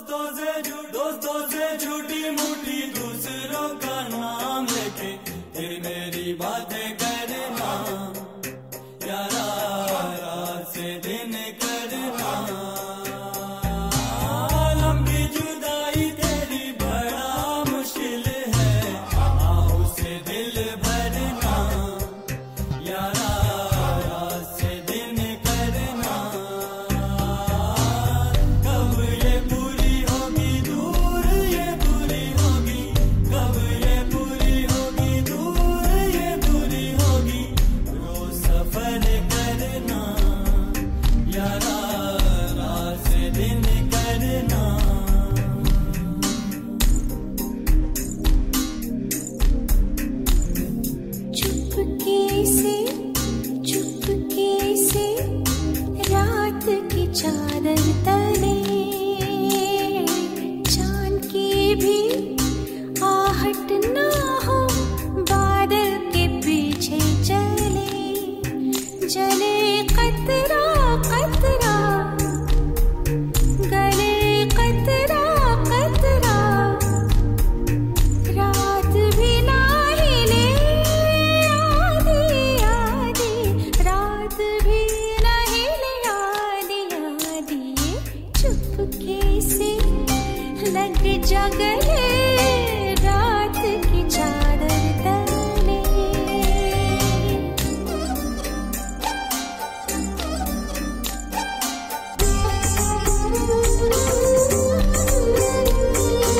दोस्तों से दोस्तों से झूठी मूठी, दूसरों का नाम लेके फिर मेरी बातें करना। यारा से दिन करना। से चुपके से रात की चादर तले। चाँद की भी आहट ना हो, बादल के पीछे चले। जले कतरा लग जगले